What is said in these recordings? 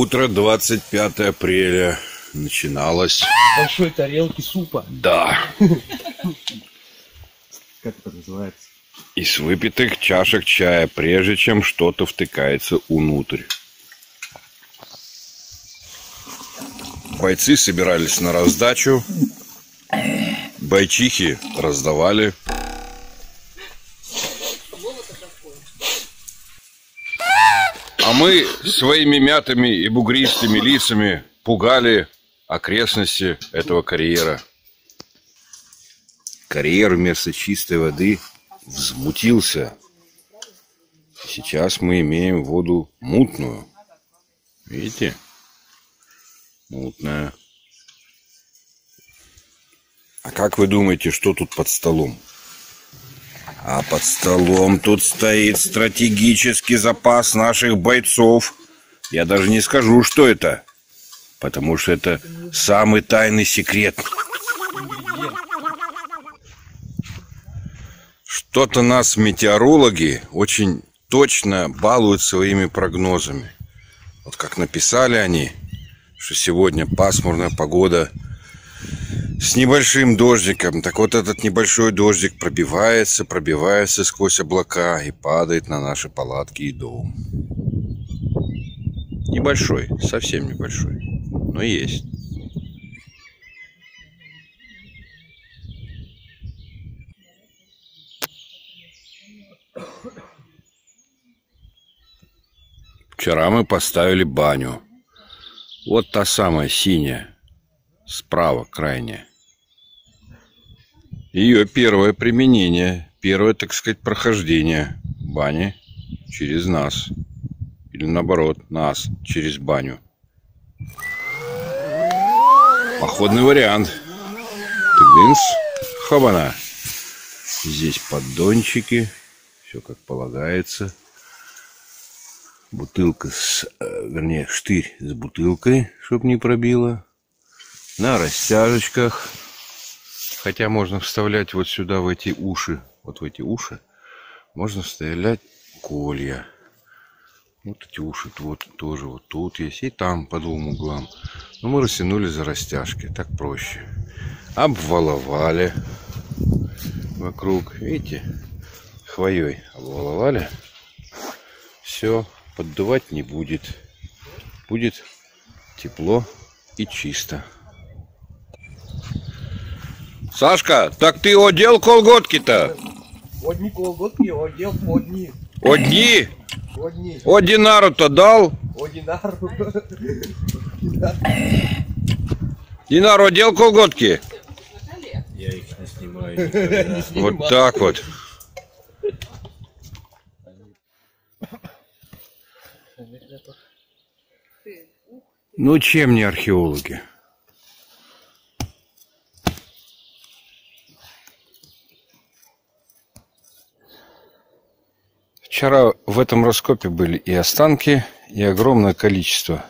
Утро 25 апреля начиналось. Большой тарелки супа. Да. Как это называется? Из выпитых чашек чая, прежде чем что-то втыкается внутрь. Бойцы собирались на раздачу. Бойчихи раздавали. А мы своими мятыми и бугристыми лицами пугали окрестности этого карьера. Карьер вместо чистой воды взмутился. Сейчас мы имеем воду мутную. Видите? Мутная. А как вы думаете, что тут под столом? А под столом тут стоит стратегический запас наших бойцов. Я даже не скажу, что это. Потому что это самый тайный секрет. Что-то нас метеорологи очень точно балуют своими прогнозами. Вот как написали они, что сегодня пасмурная погода с небольшим дождиком. Так вот этот небольшой дождик пробивается, пробивается сквозь облака и падает на наши палатки и дом. Небольшой, совсем небольшой, но есть. Вчера мы поставили баню. Вот та самая синяя, справа крайняя. Ее первое применение, первое, так сказать, прохождение бани через нас. Или наоборот, нас через баню. Походный вариант. Тыгдынс, хабана. Здесь поддончики, все как полагается. Бутылка с, э, вернее, штырь с бутылкой, чтобы не пробило. На растяжечках. Хотя можно вставлять вот сюда, в эти уши, вот в эти уши, можно вставлять колья. Вот эти уши вот тоже вот тут есть, и там по двум углам. Но мы растянули за растяжки, так проще. Обваловали вокруг, видите, хвоей обваловали. Все, поддувать не будет. Будет тепло и чисто. Сашка, так ты одел колготки-то? Одни колготки, одел одни. Одни? Одни. Одинару-то дал? Одинар. Динару одел колготки? Я их не снимаю. Вот так вот. Ну, чем не археологи? Вчера в этом раскопе были и останки, и огромное количество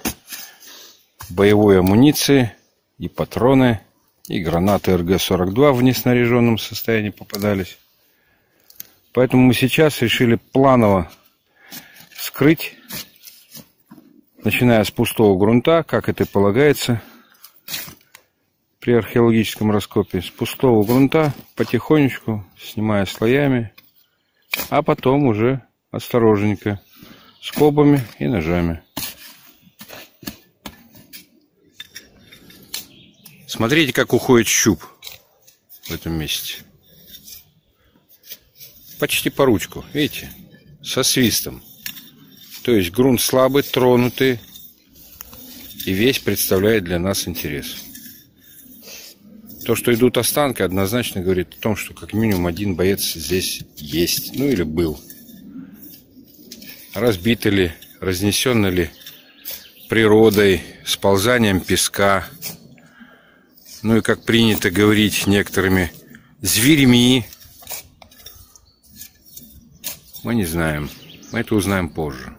боевой амуниции, и патроны, и гранаты РГ-42 в неснаряженном состоянии попадались. Поэтому мы сейчас решили планово вскрыть, начиная с пустого грунта, как это и полагается при археологическом раскопе, с пустого грунта потихонечку, снимая слоями, а потом уже осторожненько, скобами и ножами. Смотрите, как уходит щуп в этом месте. Почти по ручку, видите? Со свистом. То есть грунт слабый, тронутый. И весь представляет для нас интерес. То, что идут останки, однозначно говорит о том, что как минимум один боец здесь есть. Ну или был разбиты ли, разнесены ли природой, сползанием песка, ну и, как принято говорить некоторыми, зверьми. Мы не знаем. Мы это узнаем позже.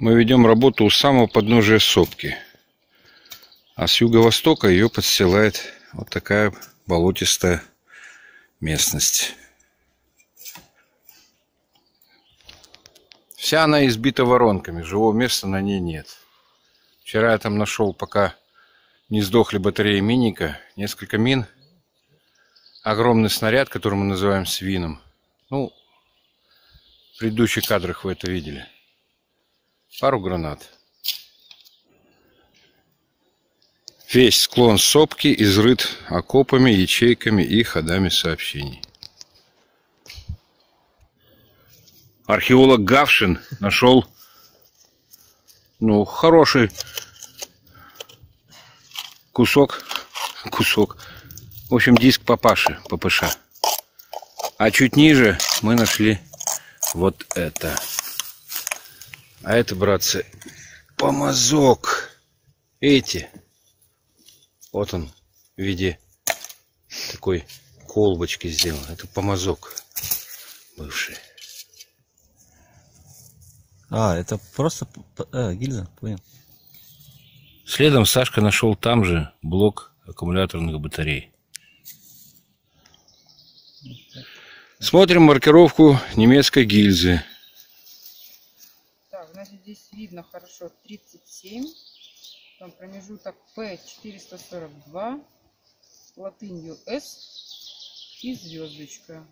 Мы ведем работу у самого подножия сопки. А с юго-востока ее подстилает вот такая болотистая местность. Вся она избита воронками, живого места на ней нет. Вчера я там нашел, пока не сдохли батареи миника, несколько мин. Огромный снаряд, который мы называем свином. Ну, в предыдущих кадрах вы это видели. Пару гранат. Весь склон сопки изрыт окопами, ячейками и ходами сообщений. Археолог Гавшин нашел, ну, хороший кусок, кусок, в общем, диск папаши, ППШ. А чуть ниже мы нашли вот это. А это, братцы, помазок. Эти. Вот он в виде такой колбочки сделан. Это помазок бывший. А, это просто э, гильза, понял. Следом Сашка нашел там же блок аккумуляторных батарей. Смотрим маркировку немецкой гильзы. Значит, здесь видно хорошо 37. Там промежуток P442 с латынью S и звездочка.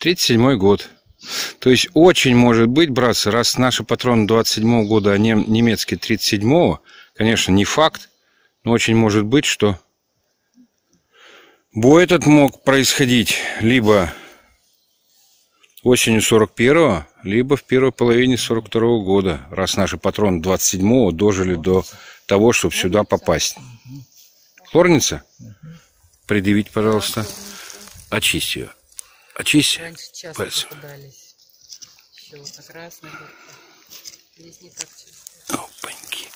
37 год. То есть очень может быть, братцы, раз наши патроны 27 года, а нем- немецкие 37 конечно, не факт, но очень может быть, что бой этот мог происходить либо осенью 41 либо в первой половине 42 года, раз наши патроны 27 дожили до того, чтобы сюда попасть. Хлорница? Предъявить, пожалуйста. Очисть ее. Очисть. Пальцем. часто. Опаньки.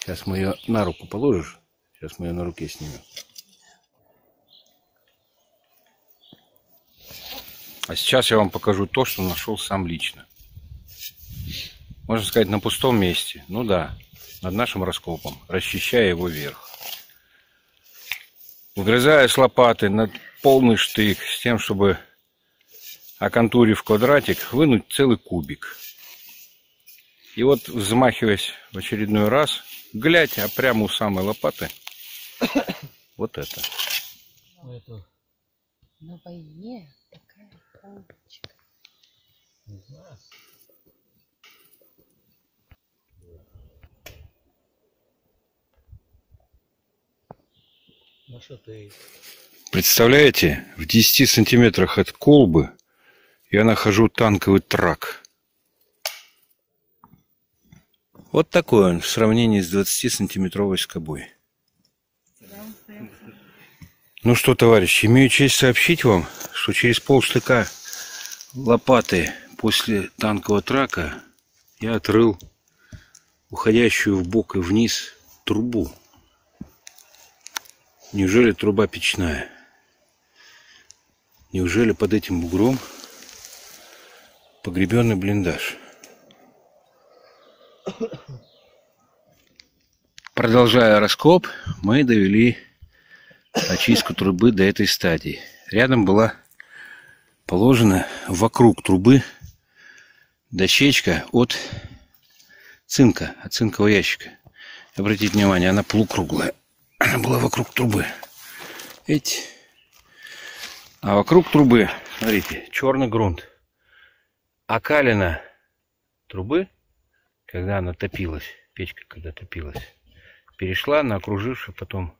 Сейчас мы ее на руку положишь. Сейчас мы ее на руке снимем. А сейчас я вам покажу то, что нашел сам лично. Можно сказать, на пустом месте. Ну да, над нашим раскопом, расчищая его вверх. Выгрызая с лопаты на полный штык с тем, чтобы оконтурив квадратик, вынуть целый кубик. И вот, взмахиваясь в очередной раз, глядь, а прямо у самой лопаты, вот это. На войне такая полочка. Ну? Представляете, в 10 сантиметрах от колбы я нахожу танковый трак. Вот такой он в сравнении с 20-сантиметровой скобой. Ну что, товарищи, имею честь сообщить вам, что через полштыка лопаты после танкового трака я отрыл уходящую в бок и вниз трубу. Неужели труба печная? Неужели под этим бугром погребенный блиндаж? Продолжая раскоп, мы довели очистку трубы до этой стадии. Рядом была положена вокруг трубы дощечка от цинка, от цинкового ящика. Обратите внимание, она полукруглая. Она была вокруг трубы. Эти. А вокруг трубы, смотрите, черный грунт. Окалина трубы, когда она топилась, печка когда топилась, перешла на окруживший потом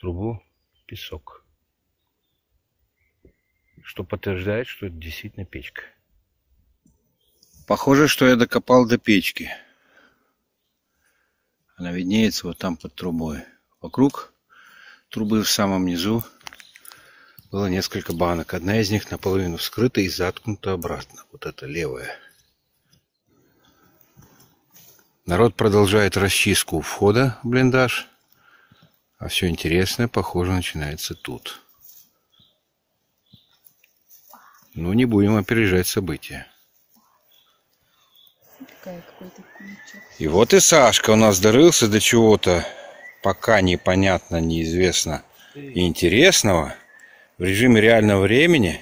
трубу песок. Что подтверждает, что это действительно печка. Похоже, что я докопал до печки. Она виднеется вот там под трубой. Вокруг трубы в самом низу было несколько банок. Одна из них наполовину вскрыта и заткнута обратно. Вот это левая. Народ продолжает расчистку входа в блиндаж. А все интересное, похоже, начинается тут. Ну, не будем опережать события. И вот и Сашка у нас дорылся до чего-то. пока непонятно, неизвестно и интересного в режиме реального времени,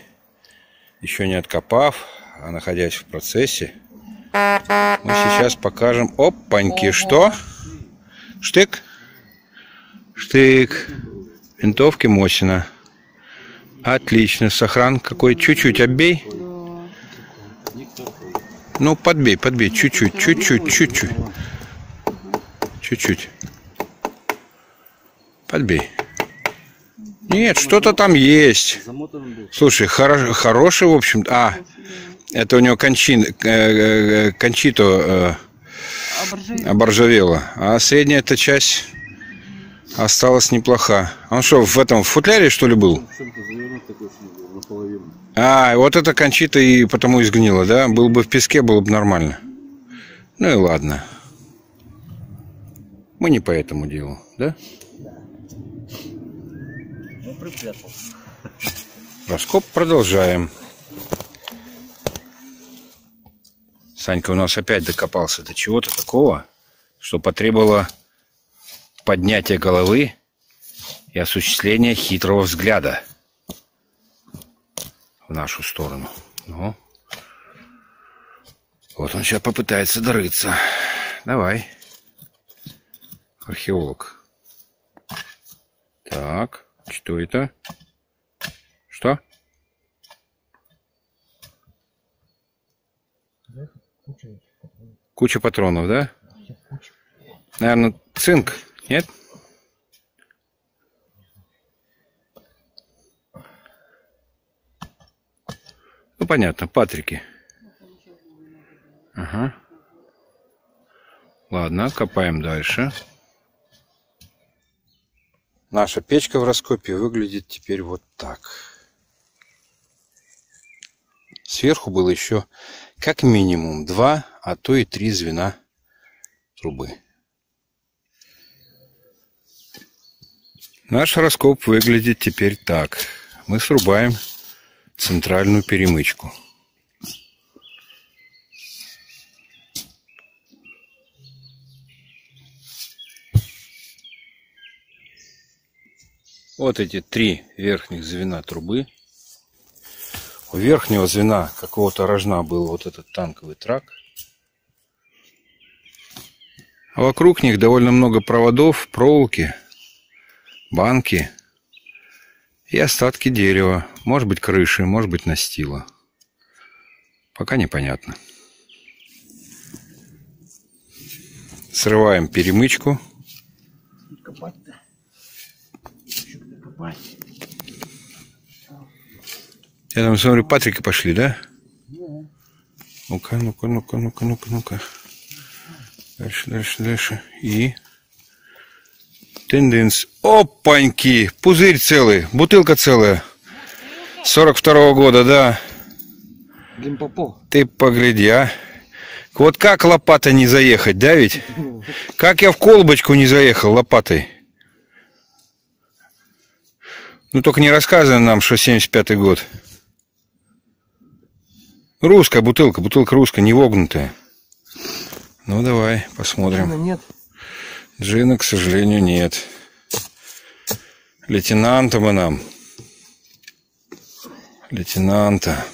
еще не откопав, а находясь в процессе, мы сейчас покажем... Опаньки, что? Штык? Штык. Винтовки Мосина. Отлично. Сохран какой? Чуть-чуть оббей. Ну, подбей, подбей. Чуть-чуть, чуть-чуть, чуть-чуть. Чуть-чуть. Подбей. Нет, что-то там есть. Слушай, хоро- хороший, в общем А, это у него кончин, э, э, кончито э, оборжавело. А средняя эта часть осталась неплоха. Он что, в этом в футляре, что ли, был? А, вот это кончита и потому и сгнила, да? Был бы в песке, было бы нормально. Ну и ладно. Мы не по этому делу, да? Раскоп продолжаем. Санька у нас опять докопался до чего-то такого, что потребовало поднятия головы и осуществления хитрого взгляда в нашу сторону. Ну, вот он сейчас попытается дорыться. Давай, археолог. Так, что это? Что? Куча патронов, да? Наверное, цинк, нет? Ну, понятно, патрики. Ага. Ладно, копаем дальше. Наша печка в раскопе выглядит теперь вот так. Сверху было еще как минимум два, а то и три звена трубы. Наш раскоп выглядит теперь так. Мы срубаем центральную перемычку. Вот эти три верхних звена трубы. У верхнего звена какого-то рожна был вот этот танковый трак. А вокруг них довольно много проводов, проволоки, банки и остатки дерева. Может быть крыши, может быть настила. Пока непонятно. Срываем перемычку. Я там смотрю, Патрики пошли, да? Ну-ка, ну-ка, ну-ка, ну-ка, ну-ка, ну-ка. Дальше, дальше, дальше. И... Тенденс. Опаньки! Пузырь целый, бутылка целая. 42-го года, да. Лимпопо. Ты погляди, а. Вот как лопатой не заехать, да ведь? Как я в колбочку не заехал лопатой? Ну, только не рассказывай нам, что 75-й год. Русская бутылка, бутылка русская, не вогнутая. Ну, давай, посмотрим. Нет. Джина, к сожалению, нет. Лейтенанта бы нам. Лейтенанта.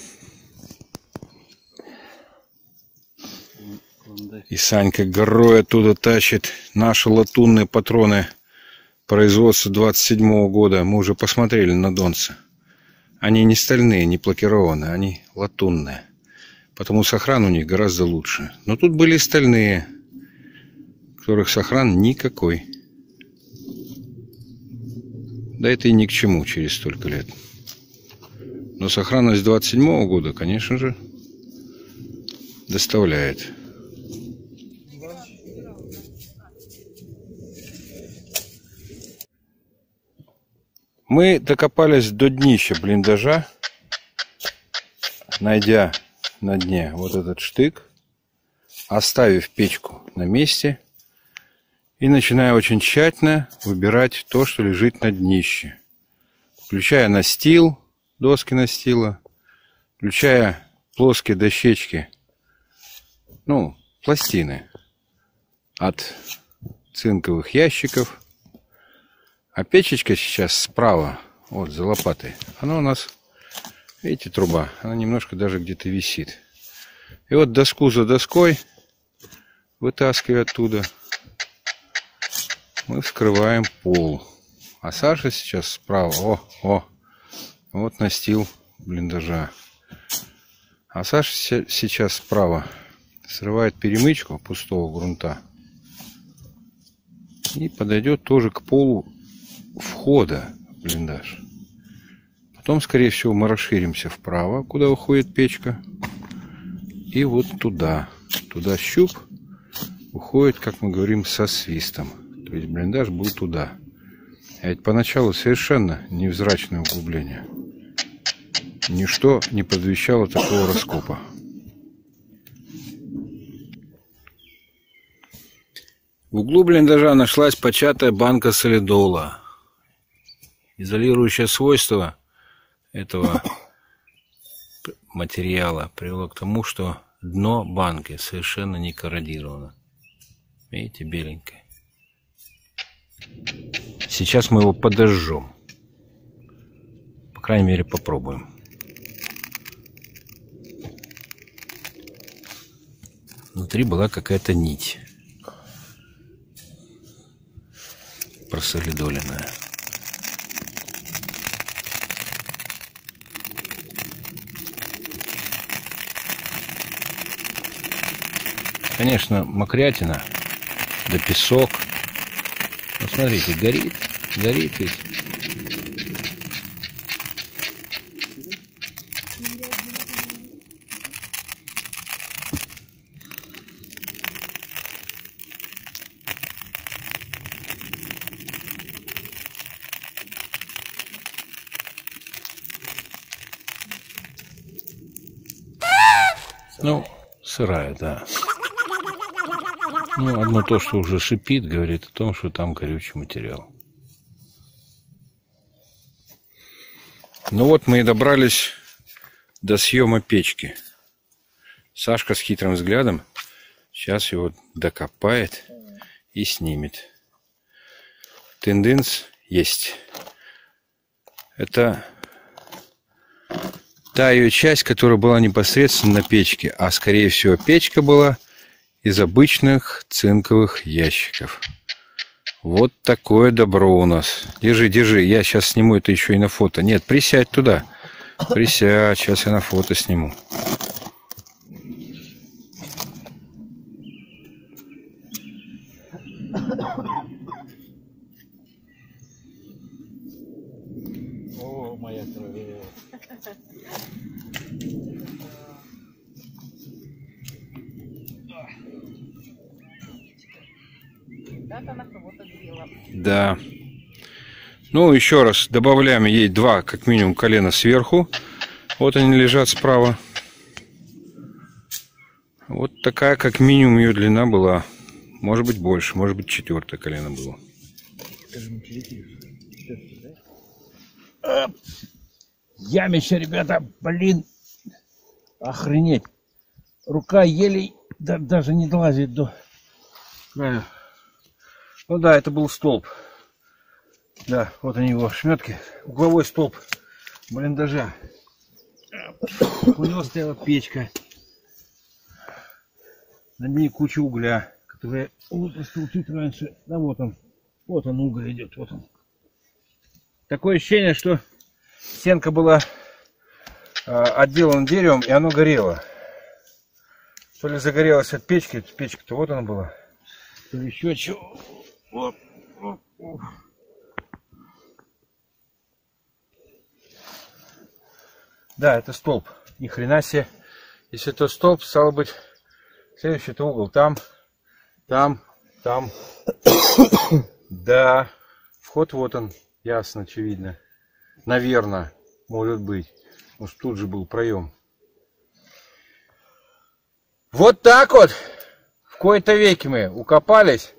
И Санька горой оттуда тащит наши латунные патроны производства 27 года. Мы уже посмотрели на донцы. Они не стальные, не плакированные, они латунные. Потому сохран у них гораздо лучше. Но тут были стальные, которых сохран никакой. Да это и ни к чему через столько лет. Но сохранность 27 года, конечно же, доставляет. Мы докопались до днища блиндажа, найдя на дне вот этот штык, оставив печку на месте и начиная очень тщательно выбирать то, что лежит на днище. Включая настил, доски настила, включая плоские дощечки, ну, пластины от цинковых ящиков А печечка сейчас справа, вот за лопатой, она у нас, видите, труба, она немножко даже где-то висит. И вот доску за доской, вытаскивая оттуда, мы вскрываем пол. А Саша сейчас справа, о, о, вот настил блиндажа. А Саша се- сейчас справа срывает перемычку пустого грунта и подойдет тоже к полу входа в блиндаж. Потом, скорее всего, мы расширимся вправо, куда уходит печка. И вот туда. Туда щуп уходит, как мы говорим, со свистом. То есть блиндаж был туда. А ведь поначалу совершенно невзрачное углубление. Ничто не предвещало такого раскопа. В углу блиндажа нашлась початая банка солидола. Изолирующее свойство этого материала привело к тому, что дно банки совершенно не корродировано. Видите, беленькое. Сейчас мы его подожжем. По крайней мере, попробуем. Внутри была какая-то нить. Просолидоленная. Конечно, мокрятина, да песок. Смотрите, горит, горит ведь. Ну, сырая, да. Ну, одно то, что уже шипит, говорит о том, что там горючий материал. Ну вот мы и добрались до съема печки. Сашка с хитрым взглядом сейчас его докопает и снимет. Тенденс есть. Это та ее часть, которая была непосредственно на печке, а скорее всего печка была из обычных цинковых ящиков. Вот такое добро у нас. Держи, держи, я сейчас сниму это еще и на фото. Нет, присядь туда. Присядь, сейчас я на фото сниму. О, моя кровь. Как она кого-то грела. Да. Ну, еще раз добавляем ей два, как минимум, колена сверху. Вот они лежат справа. Вот такая, как минимум, ее длина была. Может быть, больше, может быть, четвертое колено было. Ямище, ребята, блин. Охренеть. Рука еле да- даже не долазит до края. Ну да, это был столб. Да, вот они его шметки. Угловой столб блиндажа. У него стояла печка. На ней куча угля, который выпустил чуть раньше. Да вот он. Вот он уголь идет, вот он. Такое ощущение, что стенка была а, отделана деревом, и оно горело. То ли загорелось от печки, печка-то вот она была. То ли еще чего. Оп, оп, оп. Да, это столб. Ни хрена себе. Если это столб, стало быть, следующий это угол. Там, там, там. Да. Вход вот он. Ясно, очевидно. Наверное, может быть. Может, тут же был проем. Вот так вот. В кои-то веки мы укопались.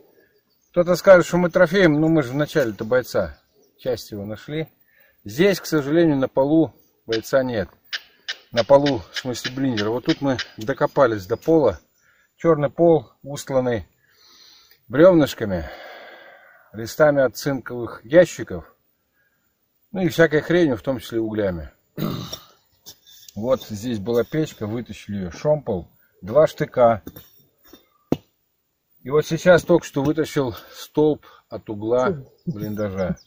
Кто-то скажет, что мы трофеем, ну мы же в начале-то бойца. Часть его нашли. Здесь, к сожалению, на полу бойца нет. На полу, в смысле блиндера. Вот тут мы докопались до пола. Черный пол, устланный бревнышками. листами от цинковых ящиков, ну и всякой хренью, в том числе углями. Вот здесь была печка, вытащили ее, шомпол, два штыка. И вот сейчас только что вытащил столб от угла блиндажа.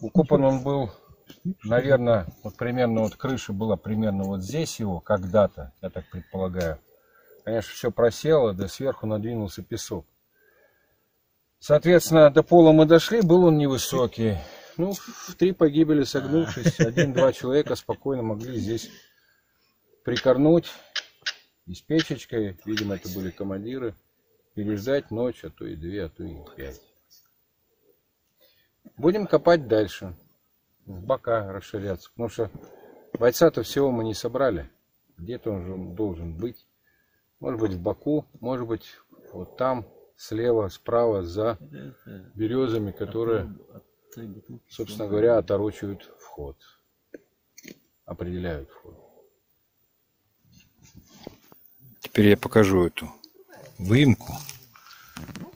Укопан он был, наверное, вот примерно вот крыша была примерно вот здесь его когда-то, я так предполагаю. Конечно, все просело, да сверху надвинулся песок. Соответственно, до пола мы дошли, был он невысокий. Ну, в три погибели согнувшись, один-два человека спокойно могли здесь прикорнуть и с печечкой, видимо, это были командиры, переждать ночь, а то и две, а то и пять. Будем копать дальше, в бока расширяться, потому что бойца-то всего мы не собрали. Где-то он же должен быть. Может быть в боку, может быть вот там, слева, справа, за березами, которые собственно говоря, оторочивают вход, определяют вход. Теперь я покажу эту выемку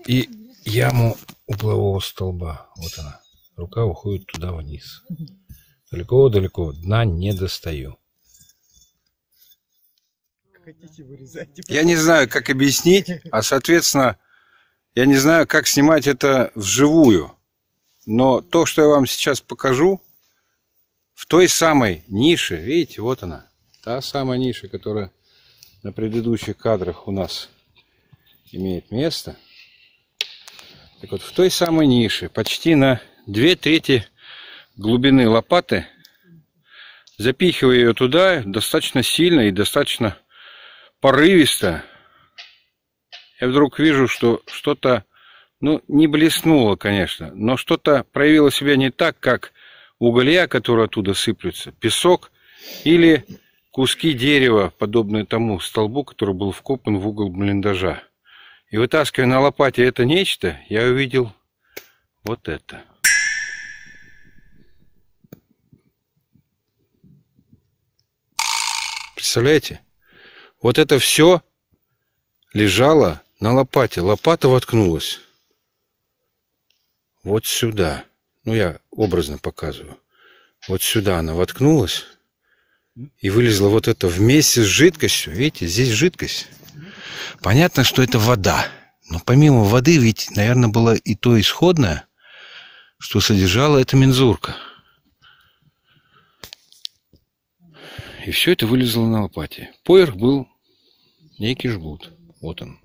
и яму углового столба. Вот она. Рука уходит туда вниз. Далеко-далеко. Дна не достаю. Я не знаю, как объяснить, а, соответственно, я не знаю, как снимать это вживую. Но то, что я вам сейчас покажу, в той самой нише, видите, вот она, та самая ниша, которая на предыдущих кадрах у нас имеет место. Так вот, в той самой нише, почти на две трети глубины лопаты, запихивая ее туда достаточно сильно и достаточно порывисто, я вдруг вижу, что что-то ну, не блеснуло, конечно, но что-то проявило себя не так, как уголья, которые оттуда сыплются, песок или куски дерева, подобные тому столбу, который был вкопан в угол блиндажа. И вытаскивая на лопате это нечто, я увидел вот это. Представляете? Вот это все лежало на лопате. Лопата воткнулась вот сюда. Ну, я образно показываю. Вот сюда она воткнулась и вылезла вот это вместе с жидкостью. Видите, здесь жидкость. Понятно, что это вода. Но помимо воды ведь, наверное, было и то исходное, что содержала эта мензурка. И все это вылезло на лопате. Поверх был некий жгут. Вот он.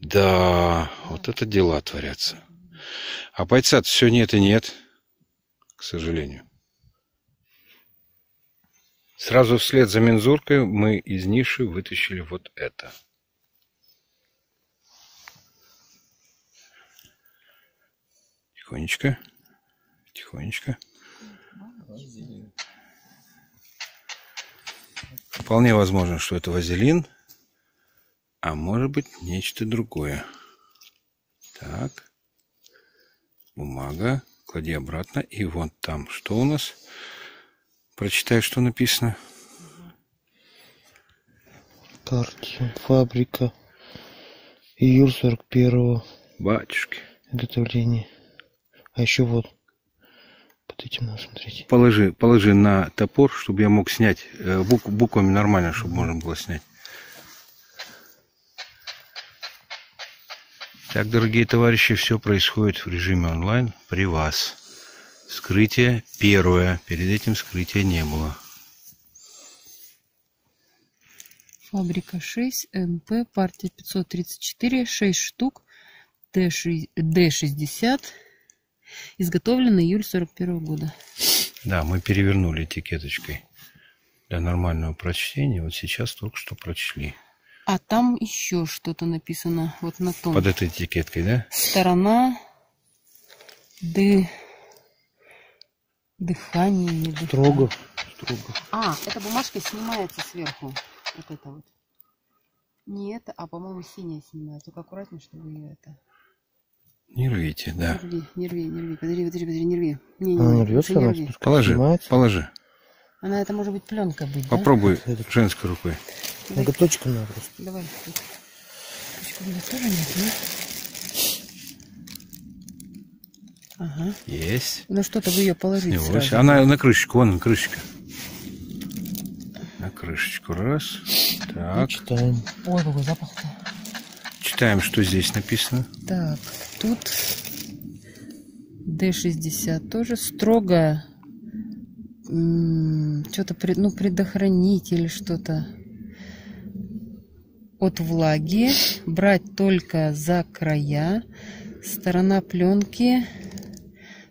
Да, вот это дела творятся. А бойца все нет и нет, к сожалению. Сразу вслед за мензуркой мы из ниши вытащили вот это. Тихонечко. Тихонечко. Вполне возможно, что это вазелин. А может быть нечто другое. Так. Бумага. Клади обратно. И вот там что у нас? Прочитай, что написано. Карте. Фабрика. Июль 41-го. Батюшки. Изготовление. А еще вот. Этим надо смотреть. Положи, положи на топор, чтобы я мог снять. э, бук- буквами нормально, чтобы можно было снять. Так, дорогие товарищи, все происходит в режиме онлайн при вас. Скрытие первое. Перед этим скрытия не было. Фабрика 6, МП, партия 534, 6 штук, Д60, изготовлено июль 41 года. Да, мы перевернули этикеточкой для нормального прочтения. Вот сейчас только что прочли. А там еще что-то написано, вот на том. Под этой этикеткой, да? Сторона ды... дыхание. Не дыхание. Строго. Строго. А, эта бумажка снимается сверху. Вот это вот. Не это, а, по-моему, синяя снимается. Только аккуратнее, чтобы ее это... Не рвите, да. Не рви, не рви, не рви. Подожди, подожди, подожди, не рви. Не, не, Она не, рвется, она рви. Положи, снимается. положи. Она, это может быть пленка быть, да? Попробуй женской рукой. Давай, надо просто. давай. Ручку у меня тоже нет, да? Ага. Есть. Ну что-то вы ее положите Снялось. сразу. Она на крышечку, вон на крышечка. На крышечку раз. Так. Читаем. Ой, какой запах-то. Читаем, что здесь написано. Так, тут D60 тоже строго что-то ну, предохранить или что-то от влаги. Брать только за края. Сторона пленки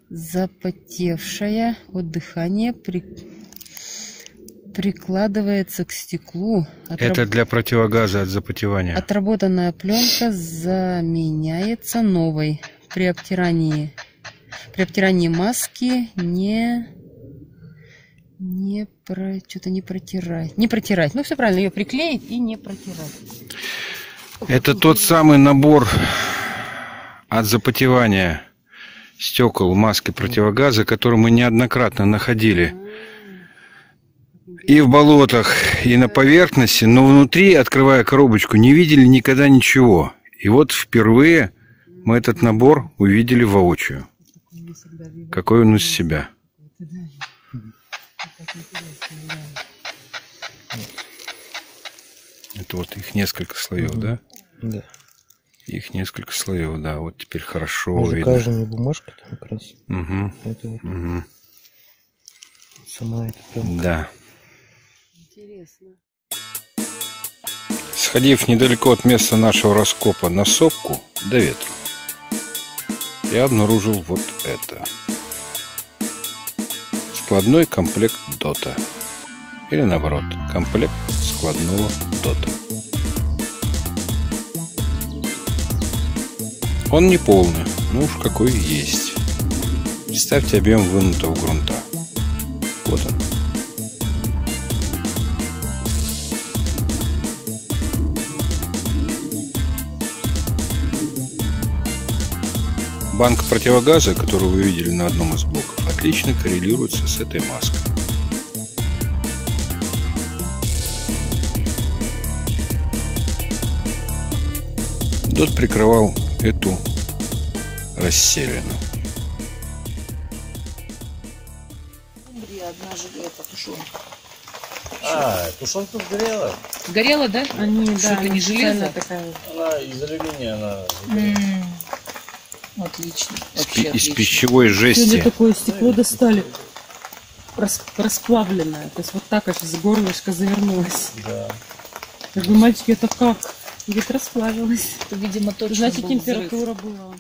запотевшая от дыхания при- прикладывается к стеклу. Отраб- Это для противогаза от запотевания. Отработанная пленка заменяется новой. При обтирании, при обтирании маски не не про что-то не протирать. Не протирать. Ну все правильно, ее приклеить и не протирать. Это тот самый набор от запотевания стекол маски противогаза, который мы неоднократно находили и в болотах, и на поверхности, но внутри, открывая коробочку, не видели никогда ничего. И вот впервые мы этот набор увидели воочию. Какой он из себя. Это вот их несколько слоев, да? Да. Их несколько слоев, да. Вот теперь хорошо Между видно. каждыми бумажкой там как раз. Мгм, Это вот мгм. сама эта пленка. Да. Интересно. Сходив недалеко от места нашего раскопа на сопку до ветру, я обнаружил вот это. Складной комплект дота. Или наоборот, комплект складного дота. Он не полный, ну уж какой есть. Представьте объем вынутого грунта. Вот он. Банк противогаза, которую вы видели на одном из блоков, отлично коррелируется с этой маской. Дот прикрывал эту расселину. А, тушенка сгорела. Горело, да? Они, да, Что-то не железо? такая. Она из алюминия, она... М, Отлично. Из, Вообще из отлично. пищевой Сегодня жести. такое стекло достали. Рас- расплавленное. То есть вот так аж с горлышка завернулось. Да. Я говорю, мальчики, это как? Говорит, расплавилось. Видимо, точно Значит, был взрыв. температура была.